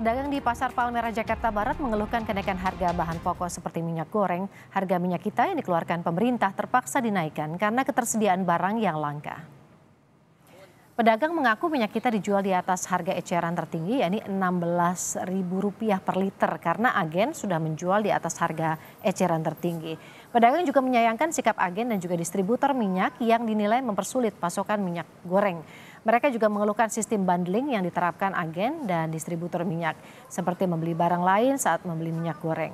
Pedagang di Pasar Palmerah Jakarta Barat mengeluhkan kenaikan harga bahan pokok seperti minyak goreng. Harga minyak kita yang dikeluarkan pemerintah terpaksa dinaikkan karena ketersediaan barang yang langka. Pedagang mengaku minyak kita dijual di atas harga eceran tertinggi yakni Rp16.000 per liter karena agen sudah menjual di atas harga eceran tertinggi. Pedagang juga menyayangkan sikap agen dan juga distributor minyak yang dinilai mempersulit pasokan minyak goreng. Mereka juga mengeluhkan sistem bundling yang diterapkan agen dan distributor minyak, seperti membeli barang lain saat membeli minyak goreng.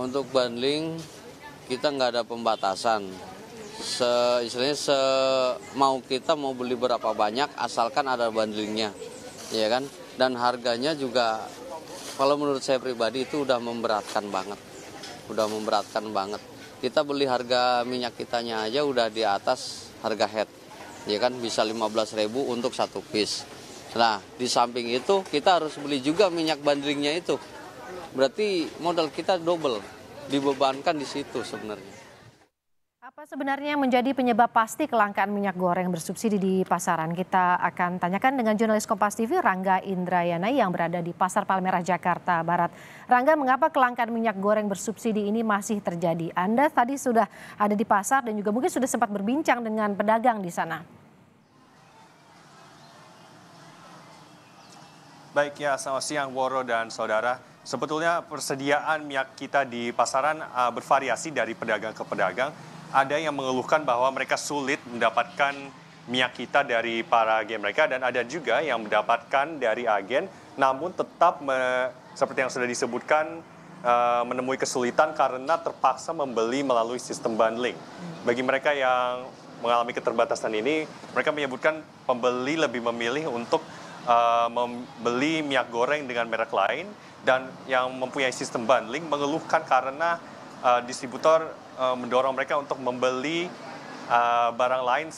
Untuk bundling, kita nggak ada pembatasan. Se, istilahnya se, mau kita mau beli berapa banyak, asalkan ada bundlingnya, ya kan? Dan harganya juga, kalau menurut saya pribadi itu udah memberatkan banget, udah memberatkan banget. Kita beli harga minyak kitanya aja udah di atas harga head. Ya kan bisa 15.000 untuk satu piece. Nah di samping itu kita harus beli juga minyak bandringnya itu. Berarti modal kita double dibebankan di situ sebenarnya apa sebenarnya yang menjadi penyebab pasti kelangkaan minyak goreng bersubsidi di pasaran? Kita akan tanyakan dengan jurnalis Kompas TV Rangga Indrayana yang berada di Pasar Palmerah Jakarta Barat. Rangga, mengapa kelangkaan minyak goreng bersubsidi ini masih terjadi? Anda tadi sudah ada di pasar dan juga mungkin sudah sempat berbincang dengan pedagang di sana. Baik ya, selamat siang Woro dan saudara. Sebetulnya persediaan minyak kita di pasaran uh, bervariasi dari pedagang ke pedagang ada yang mengeluhkan bahwa mereka sulit mendapatkan minyak kita dari para agen mereka dan ada juga yang mendapatkan dari agen namun tetap me, seperti yang sudah disebutkan uh, menemui kesulitan karena terpaksa membeli melalui sistem bundling. Bagi mereka yang mengalami keterbatasan ini, mereka menyebutkan pembeli lebih memilih untuk uh, membeli minyak goreng dengan merek lain dan yang mempunyai sistem bundling mengeluhkan karena uh, distributor uh, mendorong mereka untuk membeli uh, barang lain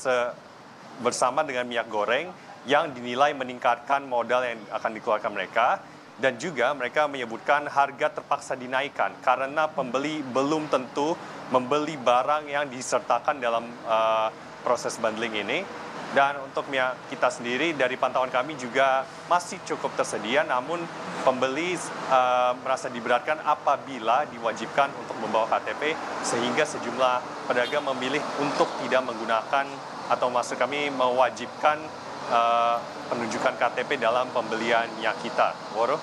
bersama dengan minyak goreng yang dinilai meningkatkan modal yang akan dikeluarkan mereka. Dan juga mereka menyebutkan harga terpaksa dinaikkan karena pembeli belum tentu membeli barang yang disertakan dalam uh, proses bundling ini dan untuk kita sendiri dari pantauan kami juga masih cukup tersedia namun pembeli uh, merasa diberatkan apabila diwajibkan untuk membawa KTP sehingga sejumlah pedagang memilih untuk tidak menggunakan atau maksud kami mewajibkan uh, penunjukan KTP dalam pembelian kita. Woro?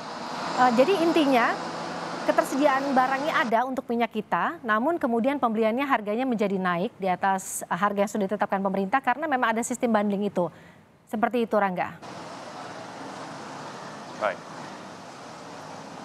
Uh, jadi intinya ketersediaan barangnya ada untuk minyak kita, namun kemudian pembeliannya harganya menjadi naik di atas harga yang sudah ditetapkan pemerintah karena memang ada sistem bundling itu. Seperti itu Rangga. Baik.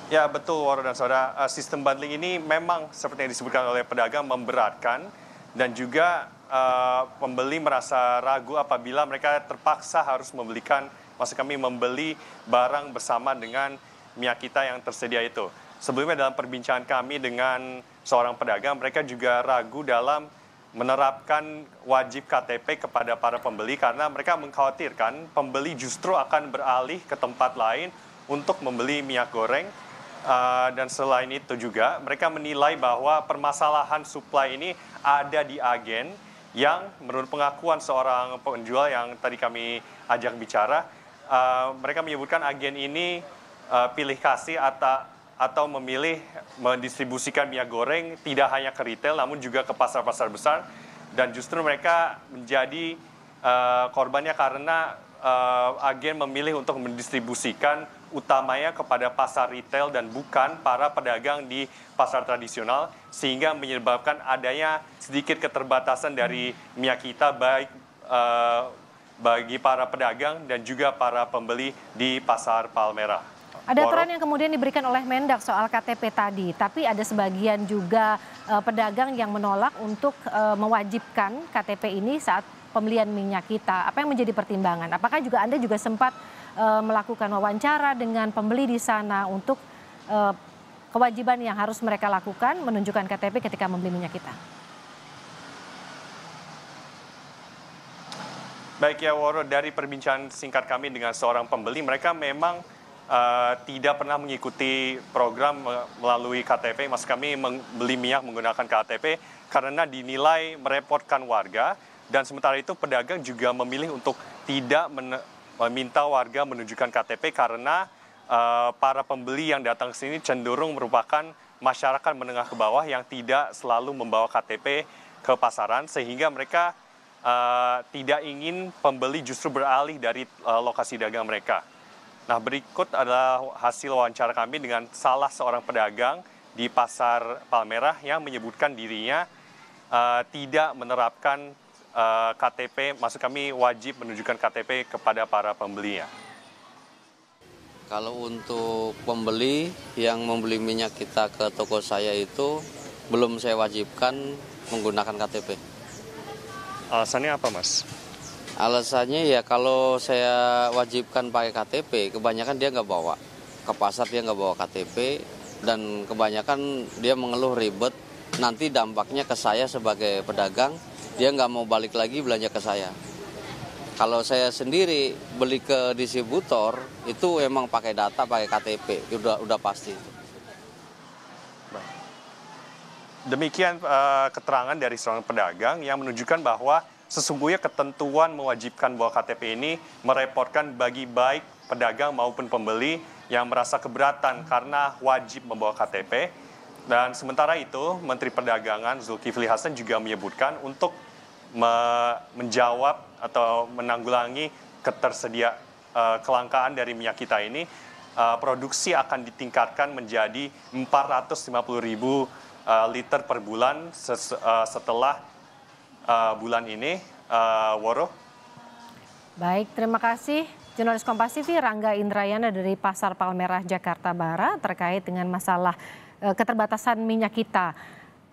Ya betul Waro dan Saudara, eh, sistem bundling ini memang seperti yang disebutkan oleh pedagang memberatkan dan juga uh, pembeli merasa ragu apabila mereka terpaksa harus membelikan, maksud kami membeli barang bersama dengan minyak kita yang tersedia itu. Sebelumnya dalam perbincangan kami dengan seorang pedagang, mereka juga ragu dalam menerapkan wajib KTP kepada para pembeli karena mereka mengkhawatirkan pembeli justru akan beralih ke tempat lain untuk membeli minyak goreng. Uh, dan selain itu juga mereka menilai bahwa permasalahan supply ini ada di agen yang menurut pengakuan seorang penjual yang tadi kami ajak bicara, uh, mereka menyebutkan agen ini uh, pilih kasih atau atau memilih mendistribusikan minyak goreng tidak hanya ke retail namun juga ke pasar-pasar besar dan justru mereka menjadi uh, korbannya karena uh, agen memilih untuk mendistribusikan utamanya kepada pasar retail dan bukan para pedagang di pasar tradisional sehingga menyebabkan adanya sedikit keterbatasan dari minyak kita baik uh, bagi para pedagang dan juga para pembeli di pasar Palmerah. Ada aturan yang kemudian diberikan oleh Mendak soal KTP tadi, tapi ada sebagian juga uh, pedagang yang menolak untuk uh, mewajibkan KTP ini saat pembelian minyak kita. Apa yang menjadi pertimbangan? Apakah juga Anda juga sempat uh, melakukan wawancara dengan pembeli di sana untuk uh, kewajiban yang harus mereka lakukan menunjukkan KTP ketika membeli minyak kita? Baik ya Woro, dari perbincangan singkat kami dengan seorang pembeli, mereka memang uh, tidak pernah mengikuti program melalui KTP. Mas kami membeli minyak menggunakan KTP karena dinilai merepotkan warga dan sementara itu pedagang juga memilih untuk tidak meminta warga menunjukkan KTP karena uh, para pembeli yang datang ke sini cenderung merupakan masyarakat menengah ke bawah yang tidak selalu membawa KTP ke pasaran sehingga mereka uh, tidak ingin pembeli justru beralih dari uh, lokasi dagang mereka. Nah, berikut adalah hasil wawancara kami dengan salah seorang pedagang di Pasar Palmerah yang menyebutkan dirinya uh, tidak menerapkan uh, KTP, maksud kami wajib menunjukkan KTP kepada para pembelinya. Kalau untuk pembeli yang membeli minyak kita ke toko saya itu belum saya wajibkan menggunakan KTP. Alasannya apa, Mas? Alasannya ya kalau saya wajibkan pakai KTP, kebanyakan dia nggak bawa. Ke pasar dia nggak bawa KTP dan kebanyakan dia mengeluh ribet. Nanti dampaknya ke saya sebagai pedagang, dia nggak mau balik lagi belanja ke saya. Kalau saya sendiri beli ke distributor itu emang pakai data, pakai KTP, udah udah pasti. Demikian uh, keterangan dari seorang pedagang yang menunjukkan bahwa sesungguhnya ketentuan mewajibkan bawa KTP ini merepotkan bagi baik pedagang maupun pembeli yang merasa keberatan karena wajib membawa KTP. Dan sementara itu, Menteri Perdagangan Zulkifli Hasan juga menyebutkan untuk me menjawab atau menanggulangi ketersedia uh, kelangkaan dari minyak kita ini, uh, produksi akan ditingkatkan menjadi 450 ribu uh, liter per bulan uh, setelah uh, bulan ini, uh, Woro. Baik, terima kasih. Jurnalis Kompas TV Rangga Indrayana dari Pasar Palmerah Jakarta Barat terkait dengan masalah uh, keterbatasan minyak kita.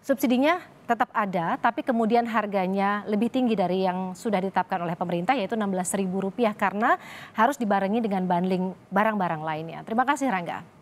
Subsidinya tetap ada, tapi kemudian harganya lebih tinggi dari yang sudah ditetapkan oleh pemerintah yaitu Rp16.000 karena harus dibarengi dengan bundling barang-barang lainnya. Terima kasih Rangga.